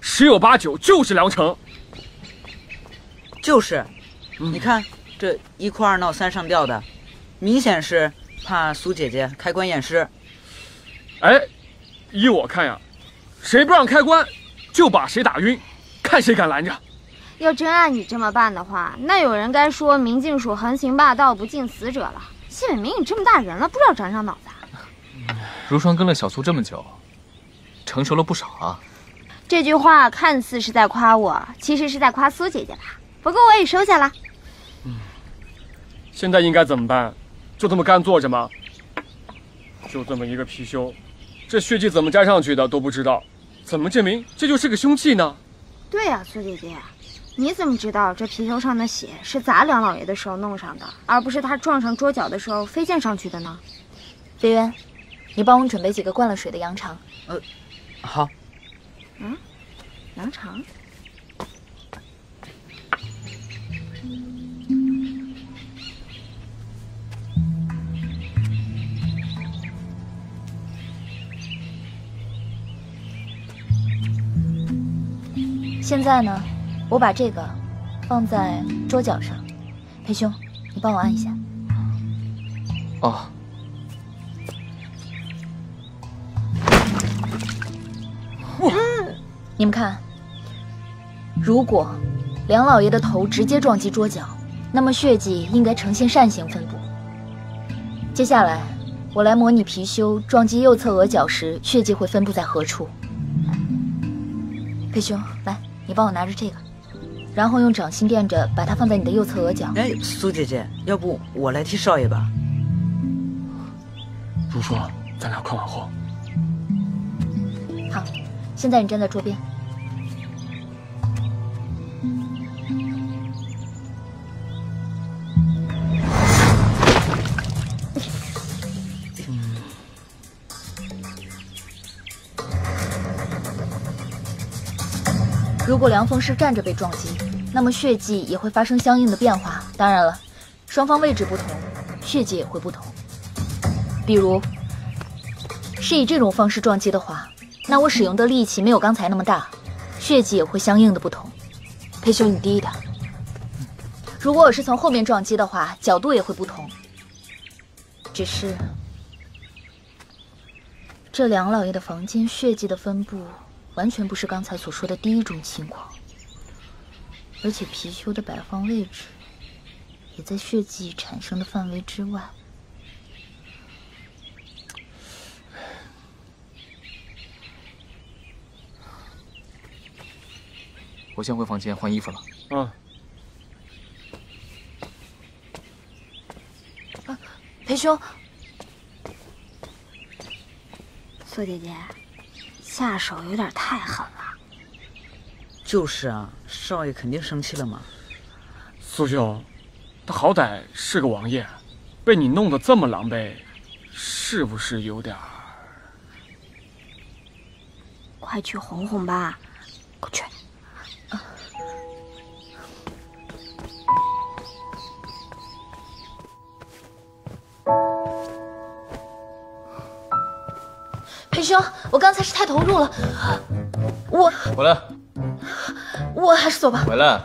十有八九就是梁城。就是，你看这一哭二闹三上吊的，明显是怕苏姐姐开棺验尸。哎，依我看呀，谁不让开棺，就把谁打晕，看谁敢拦着。要真按你这么办的话，那有人该说明镜署横行霸道，不敬死者了。谢伟明，你这么大人了，不知道长长脑子？如霜跟了小苏这么久，成熟了不少啊。这句话看似是在夸我，其实是在夸苏姐姐吧？不过我也收下了。嗯，现在应该怎么办？就这么干坐着吗？就这么一个貔貅，这血迹怎么粘上去的都不知道，怎么证明这就是个凶器呢？对呀，苏姐姐。你怎么知道这貔貅上的血是砸梁老爷的时候弄上的，而不是他撞上桌角的时候飞溅上去的呢？飞渊，你帮我准备几个灌了水的羊肠。呃，好。嗯，羊肠。现在呢？我把这个放在桌角上，裴兄，你帮我按一下。哦。你们看，如果梁老爷的头直接撞击桌角，那么血迹应该呈现扇形分布。接下来，我来模拟貔貅撞击右侧额角时，血迹会分布在何处。裴兄，来，你帮我拿着这个。然后用掌心垫着，把它放在你的右侧额角。哎，苏姐姐，要不我来替少爷吧？如霜，咱俩快往后。好，现在你站在桌边。如果梁峰是站着被撞击，那么血迹也会发生相应的变化。当然了，双方位置不同，血迹也会不同。比如是以这种方式撞击的话，那我使用的力气没有刚才那么大，血迹也会相应的不同。裴兄，你低一点。如果我是从后面撞击的话，角度也会不同。只是这梁老爷的房间血迹的分布。完全不是刚才所说的第一种情况，而且貔貅的摆放位置也在血迹产生的范围之外。我先回房间换衣服了。嗯。啊，裴兄，苏姐姐。下手有点太狠了。就是啊，少爷肯定生气了嘛。苏兄，他好歹是个王爷，被你弄得这么狼狈，是不是有点？快去哄哄吧，快去。我刚才是太投入了，我回来，我还是走吧。回来，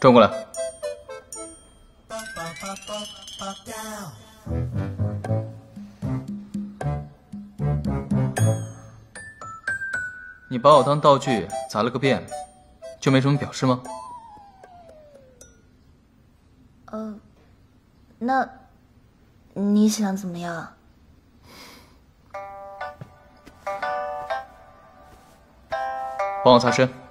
转过来。你把我当道具砸了个遍，就没什么表示吗？呃，那。你想怎么样？帮我擦身。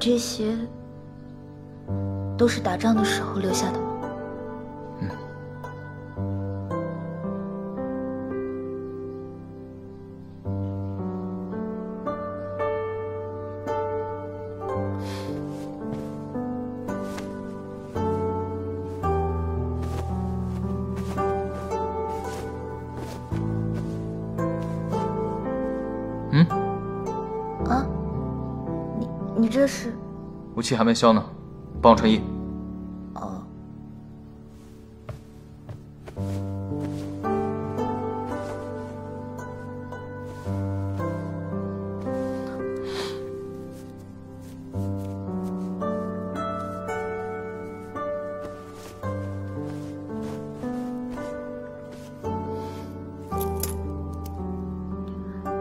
这些都是打仗的时候留下的吗？嗯。嗯。你这是？雾气还没消呢，帮我穿衣。哦。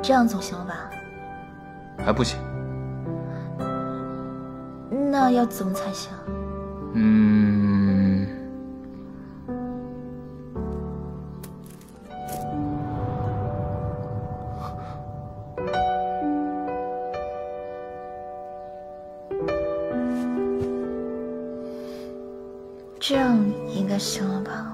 这样总行吧？还不行。那要怎么才行？嗯，这样应该行了吧？